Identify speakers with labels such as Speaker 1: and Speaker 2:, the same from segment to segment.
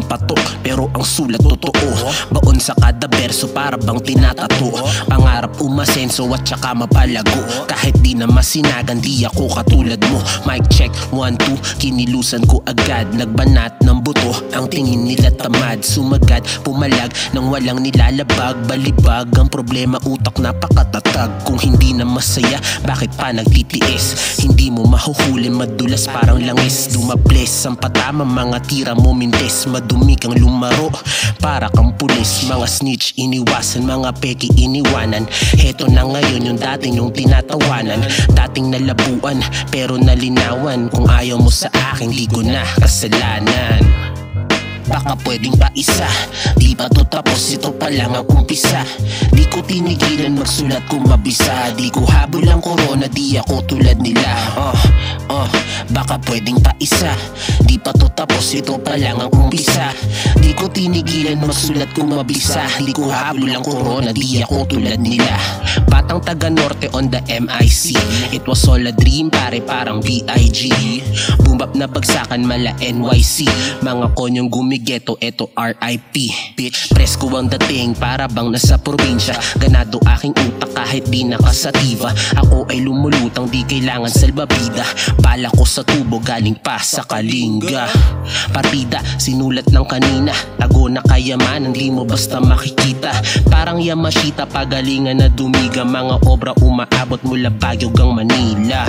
Speaker 1: patok Pero ang sulat totoo. Baon sa kada berso para bang tinatato. Pangarap umasenso at saka mapalago. Kahit di na masinagan di ako katulad mo. Mic check, one, two. Kinilusan ko agad Nagbanat ng buto. Ang tingin nila tamad Sumagad, pumalag. Nang walang nilalabag Balibag. Ang problema utak napakatatag. Kung hindi na masaya Bakit pa nagtitiis? Hindi mo mahuhuli Madulas parang langis. Dumables ang patama Mga tira mo mintes. Madumi kang lumaro Para kang pulis. Mga snitch iniwasan. Mga peki iniwanan. Heto na ngayon yung dating yung tinatawanan. Dating nalabuan Pero nalinawan. Kung ayaw mo sa akin Di ko na kasalanan. Baka pwedeng pa isa. Di pa to tapos? Ito pa lang ang umpisa. Di ko tinigilan magsulat kung mabisa. Di ko habol ang corona di ako tulad nila. Uh, uh, Baka pwedeng pa isa. Di pa to tapos? Ito pa lang ang umpisa. Di ko tinigilan magsulat kung mabisa. Di ko habol ang corona di ako tulad nila. Batang taga norte on the MIC It was all a dream pare parang B.I.G Bumap na bagsakan mala NYC Mga konyong gumigeto eto RIP Bitch Presko ang dating para bang nasa probinsya. Ganado aking utak kahit di nakasativa. Ako ay lumulutang di kailangan salbabida. Bala ko sa tubo galing pa sa kalinga Partida. Sinulat ng kanina Tago na kayamanan di mo basta makikita. Parang Yamashita pagalingan na dumiga Mga obra umaabot mula Baguio gang Manila.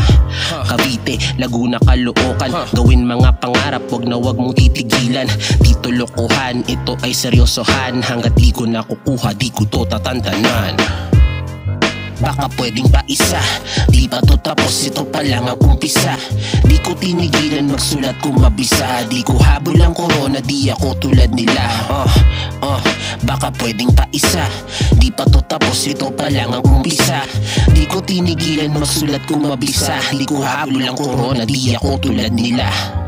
Speaker 1: Cavite, Laguna, Caloocan Gawin mga pangarap, wag na wag mong titigilan. Dito lokohan, ito ay seryosohan Hanggat di ko nakukuha, di ko to tatantanan Baka pwedeng pa isa. Di pa to tapos ito pa lang ang umpisa? Di ko tinigilan magsulat kung mabisa. Di ko habol ang corona di ako tulad nila. Uh, uh, Baka pwedeng pa isa. Di pa to tapos ito pa lang ang umpisa? Di ko tinigilan magsulat kung mabisa. Di ko habol ang corona di ako tulad nila